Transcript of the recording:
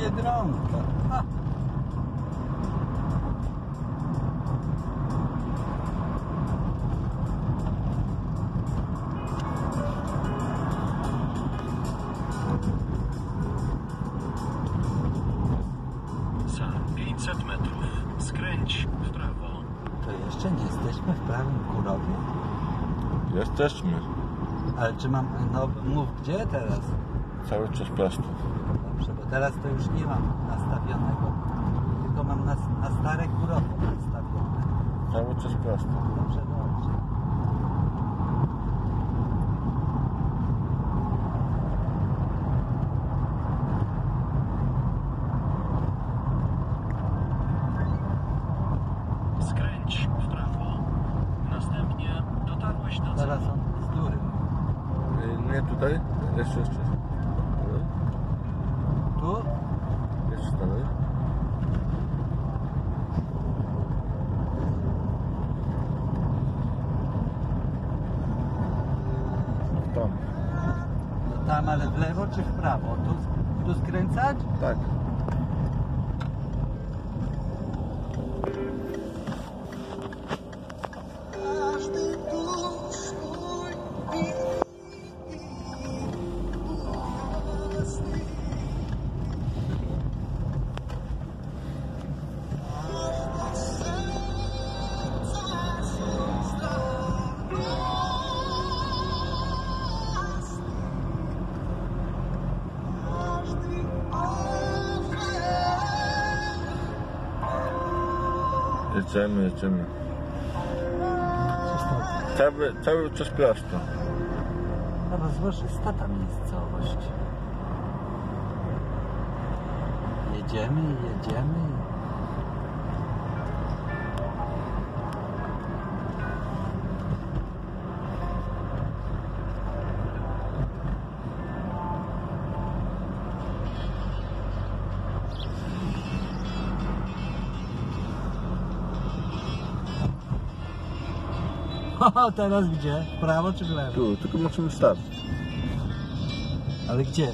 Biedronka. Ha. Za 500 metrów skręć w prawo. To jeszcze nie jesteśmy w prawym kurowie? Jesteśmy. Ale czy mam... no mów gdzie teraz? Cały czas prosto. Dobrze, bo teraz to już nie mam nastawionego. Tylko mam na, na stare Kurowo nastawione. Cały czas prosto. Dobrze, dobrze. Skręć w prawo. Następnie dotarłeś do Teraz celu. on bzdury. Y, Nie tutaj. Jeszcze, jeszcze. Dalej. Tu? Jeszcze dalej. Tam. No tam, ale w lewo czy w prawo? Tu, tu skręcać? Tak. Jedziemy, jedziemy. Cały, cały czas prosto. Rozłożysta ta miejscowość. Jedziemy, jedziemy. O, teraz gdzie? W prawo czy w lewo? Tu, tylko musimy stać. Ale gdzie?